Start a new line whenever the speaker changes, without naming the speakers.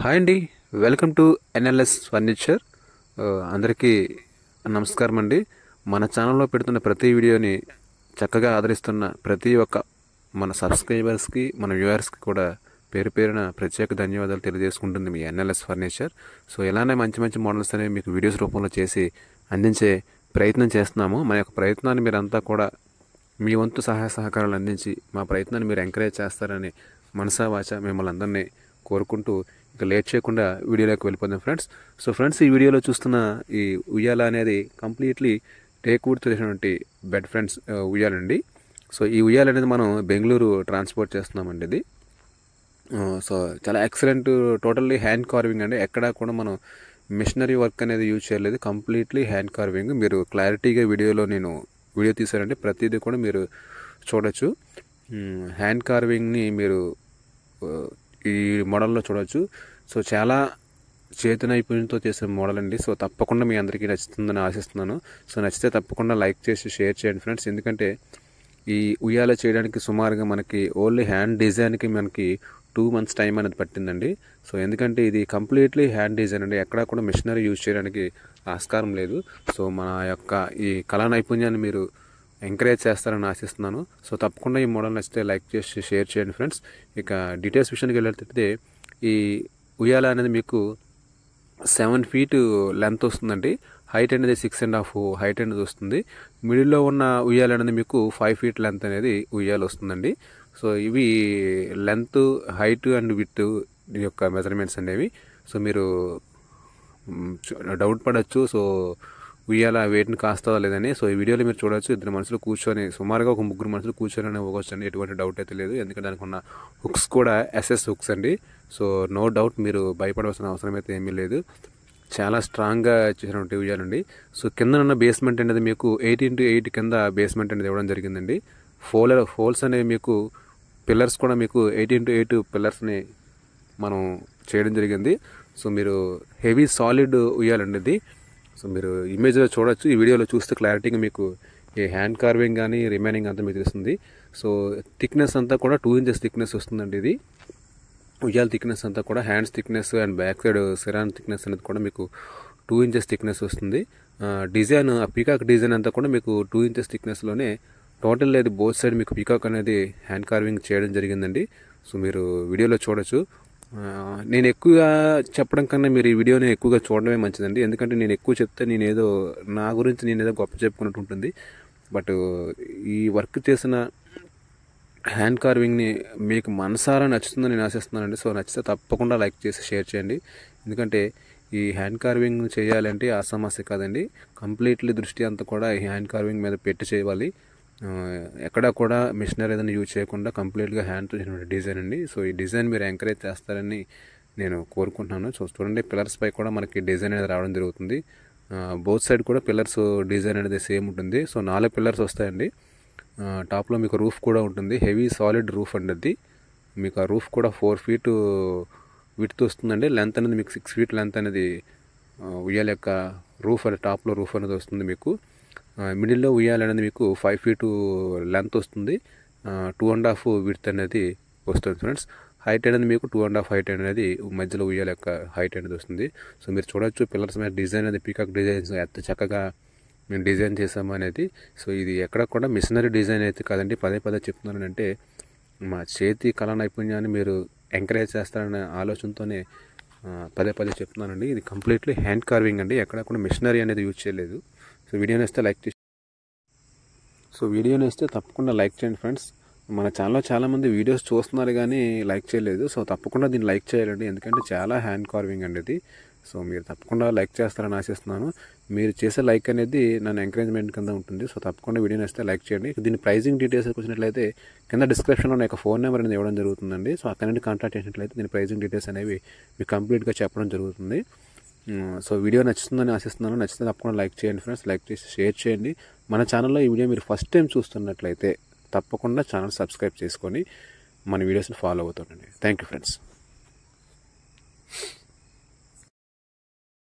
Hi అండి. Welcome to NLS furniture. అందరికీ నమస్కారం అండి. మన ఛానల్లో పెడుతున్న ప్రతి వీడియోని చక్కగా ఆదరిస్తున్న ప్రతి ఒక్క మన సబ్స్క్రైబర్స్కి మన వ్యూవర్స్కి కూడా పేరు పేరున ప్రత్యేక ధన్యవాదాలు తెలియజేసుకుంటుంది మీ ఎన్ఎల్ఎస్ ఫర్నిచర్. సో ఇలానే మంచి మంచి మోడల్స్ అనేవి మీకు వీడియోస్ రూపంలో చేసి అందించే ప్రయత్నం చేస్తున్నాము. మన యొక్క ప్రయత్నాన్ని మీరంతా కూడా మీ వంతు సహాయ సహకారాలు అందించి మా ప్రయత్నాన్ని మీరు ఎంకరేజ్ చేస్తారని మనసా వాచ మిమ్మల్ని అందరినీ కోరుకుంటూ ఇక లేట్ చేయకుండా వీడియోలోకి వెళ్ళిపోదాం ఫ్రెండ్స్. సో ఫ్రెండ్స్ ఈ వీడియోలో చూస్తున్న ఈ ఉయ్యాల అనేది కంప్లీట్లీ టేక్వుడ్ చేసినటువంటి బెడ్ ఫ్రెండ్స్ ఉయ్యాలండి. సో ఈ ఉయ్యాల అనేది మనం బెంగళూరు ట్రాన్స్పోర్ట్ చేస్తున్నామండి ఇది. సో చాలా ఎక్సలెంట్ టోటల్లీ హ్యాండ్ కార్వింగ్ అండి. ఎక్కడా కూడా మనం మిషనరీ వర్క్ అనేది యూజ్ చేయలేదు. Completely hand carving. మీరు క్లారిటీగా వీడియోలో నేను వీడియో తీసారంటే ప్రతిదీ కూడా మీరు చూడొచ్చు. హ్యాండ్ కార్వింగ్ని మీరు ఈ మోడల్లో చూడవచ్చు సో చాలా చేతి నైపుణ్యంతో చేసిన మోడల్ అండి సో తప్పకుండా మీ అందరికీ నచ్చుతుందని ఆశిస్తున్నాను. సో నచ్చితే తప్పకుండా లైక్ చేసి షేర్ చేయండి ఫ్రెండ్స్. ఎందుకంటే ఈ ఉయ్యాల చేయడానికి సుమారుగా మనకి ఓన్లీ హ్యాండ్ డిజైన్కి మనకి టూ మంత్స్ టైం అనేది పట్టిందండి. సో ఎందుకంటే ఇది కంప్లీట్లీ హ్యాండ్ డిజైన్ అండి. ఎక్కడా కూడా మిషనరీ యూజ్ చేయడానికి ఆస్కారం లేదు. సో మన యొక్క ఈ కళా నైపుణ్యాన్ని మీరు ఎంకరేజ్ చేస్తారని ఆశిస్తున్నాను. సో తప్పకుండా ఈ మోడల్ నచ్చితే లైక్ చేసి షేర్ చేయండి ఫ్రెండ్స్. ఇక డీటెయిల్స్ విషయానికి వెళ్ళేటైతే ఈ ఉయ్యాల అనేది మీకు సెవెన్ ఫీట్ లెంత్ వస్తుందండి. హైట్ అనేది సిక్స్ అండ్ హాఫ్ హైట్ అనేది వస్తుంది. మిడిల్లో ఉన్న ఉయ్యాల అనేది మీకు ఫైవ్ ఫీట్ లెంత్ అనేది ఉయ్యాల వస్తుందండి. సో ఇవి లెంత్ హైట్ అండ్ విత్ యొక్క మెజర్మెంట్స్ అనేవి సో మీరు డౌట్ పడవచ్చు సో ఉయ్యాల వెయిట్ని కాస్తుందా లేదని. సో ఈ వీడియోలో మీరు చూడొచ్చు. ఇద్దరు మనుషులు కూర్చొని సుమారుగా ఒక ముగ్గురు మనుషులు కూర్చొని ఇవ్వచ్చు అండి ఎటువంటి డౌట్ అయితే లేదు. ఎందుకంటే దానికి ఉన్న హుక్స్ కూడా ఎస్ఎస్ హుక్స్ అండి. సో నో డౌట్ మీరు భయపడవలసిన అవసరం అయితే ఏమీ లేదు. చాలా స్ట్రాంగ్గా చేసినటువంటి ఉయ్యాలండి సో కింద ఉన్న బేస్మెంట్ అనేది మీకు ఎయిట్ ఇంటూ ఎయిట్ కింద బేస్మెంట్ అనేది ఇవ్వడం జరిగిందండి. ఫోల్ ఫోల్స్ అనేవి మీకు పిల్లర్స్ కూడా మీకు ఎయిట్ ఇంటూ ఎయిట్ పిల్లర్స్ని మనం చేయడం జరిగింది. సో మీరు హెవీ సాలిడ్ ఉయ్యాలండి ఇది. సో మీరు ఇమేజ్లో చూడొచ్చు. ఈ వీడియోలో చూస్తే క్లారిటీగా మీకు ఈ హ్యాండ్ కార్వింగ్ కానీ రిమైనింగ్ అంతా మీకు తెలుస్తుంది. సో థిక్నెస్ అంతా కూడా టూ ఇంచెస్ థిక్నెస్ వస్తుందండి ఇది. ఉయ్యాల థిక్నెస్ అంతా కూడా hands thickness and back side సిరాన్ thickness అనేది కూడా మీకు టూ ఇంచెస్ థిక్నెస్ వస్తుంది. డిజైన్ ఆ పీకాక్ డిజైన్ అంతా కూడా మీకు టూ ఇంచెస్ థిక్నెస్లోనే టోటల్ లేదు బోత్ సైడ్ మీకు పీకాక్ అనేది హ్యాండ్ కార్వింగ్ చేయడం జరిగిందండి. సో మీరు వీడియోలో చూడొచ్చు. నేను ఎక్కువగా చెప్పడం కన్నా మీరు ఈ వీడియోని ఎక్కువగా చూడడమే మంచిదండి. ఎందుకంటే నేను ఎక్కువ చెప్తే నేను ఏదో నా గురించి నేను ఏదో గొప్ప చెప్పుకున్నట్టు ఉంటుంది. బట్ ఈ వర్క్ చేసిన హ్యాండ్ కార్వింగ్ని మీకు మనసారా నచ్చుతుందని నేను ఆశిస్తున్నానండి. సో నచ్చితే తప్పకుండా లైక్ చేసి షేర్ చేయండి. ఎందుకంటే ఈ హ్యాండ్ కార్వింగ్ చేయాలంటే ఆ సమస్య కాదండి. కంప్లీట్లీ దృష్టి అంతా కూడా ఈ హ్యాండ్ కార్వింగ్ మీద పెట్టి చేయాలి. ఎక్కడా కూడా మిషనరీ ఏదైనా యూజ్ చేయకుండా కంప్లీట్గా హ్యాండ్ చేసినటువంటి డిజైన్ అండి. సో ఈ డిజైన్ మీరు ఎంకరేజ్ చేస్తారని నేను కోరుకుంటున్నాను. సో చూడండి పిల్లర్స్ పై కూడా మనకి డిజైన్ అనేది రావడం జరుగుతుంది. బోత్ సైడ్ కూడా పిల్లర్స్ డిజైన్ అనేది సేమ్ ఉంటుంది. సో నాలుగు పిల్లర్స్ వస్తాయండి. టాప్లో మీకు రూఫ్ కూడా ఉంటుంది. హెవీ సాలిడ్ రూఫ్ అండి అది. మీకు ఆ రూఫ్ కూడా ఫోర్ ఫీట్ విడ్త్ వస్తుందండి. లెంత్ అనేది మీకు సిక్స్ ఫీట్ లెంత్ అనేది ఉయ్యాల యొక్క రూఫ్ అనేది టాప్లో రూఫ్ అనేది వస్తుంది మీకు. మిడిల్లో ఉయ్యాల అనేది మీకు ఫైవ్ ఫీట్ లెంత్ వస్తుంది. టూ అండ్ హాఫ్ విడ్త్ అనేది వస్తుంది ఫ్రెండ్స్ హైట్ అనేది మీకు టూ అండ్ హాఫ్ హైట్ అనేది మధ్యలో ఉయ్యాల యొక్క హైట్ అనేది వస్తుంది. సో మీరు చూడొచ్చు పిల్లర్స్ మీద డిజైన్ అనేది పీకాక్ డిజైన్స్ ఎంత చక్కగా మేము డిజైన్ చేసాము అనేది. సో ఇది ఎక్కడ కూడా మిషనరీ డిజైన్ అయితే కాదండి. పదే పదే చెప్తున్నాను అంటే మా చేతి కళా నైపుణ్యాన్ని మీరు ఎంకరేజ్ చేస్తారనే ఆలోచనతోనే పదే పదే చెప్తున్నానండి. ఇది కంప్లీట్లీ హ్యాండ్ కార్వింగ్ అండి. ఎక్కడ కూడా మిషనరీ అనేది యూజ్ చేయలేదు. సో వీడియోని ఇస్తే లైక్ చేసి సో వీడియోని ఇస్తే తప్పకుండా లైక్ చేయండి ఫ్రెండ్స్ మన ఛానల్లో చాలామంది వీడియోస్ చూస్తున్నారు కానీ లైక్ చేయలేదు. సో తప్పకుండా దీన్ని లైక్ చేయాలండి. ఎందుకంటే చాలా హ్యాండ్ కార్వింగ్ అండి ఇది. సో మీరు తప్పకుండా లైక్ చేస్తారని ఆశిస్తున్నాను. మీరు చేసే లైక్ అనేది నన్ను ఎంకరేజ్మెంట్ కింద ఉంటుంది. సో తప్పకుండా వీడియోని వస్తే లైక్ చేయండి. దీని ప్రైజింగ్ డీటెయిల్స్ వచ్చినట్లయితే కింద డిస్క్రిప్షన్లో నా యొక్క ఫోన్ నెంబర్ అనేది ఇవ్వడం జరుగుతుందండి. సో అక్కడ నుండి కాంటాక్ట్ చేసినట్లయితే దీని ప్రైజింగ్ డీటెయిల్స్ అనేవి మీకు కంప్లీట్గా చెప్పడం జరుగుతుంది. సో వీడియో నచ్చుతుందని ఆశిస్తున్నాను. నచ్చితే తప్పకుండా లైక్ చేయండి ఫ్రెండ్స్. లైక్ చేసి షేర్ చేయండి. మన ఛానల్లో ఈ వీడియో మీరు ఫస్ట్ టైం చూస్తున్నట్లయితే తప్పకుండా ఛానల్ సబ్స్క్రైబ్ చేసుకొని మన వీడియోస్ని ఫాలో అవుతుండండి. Thank you friends.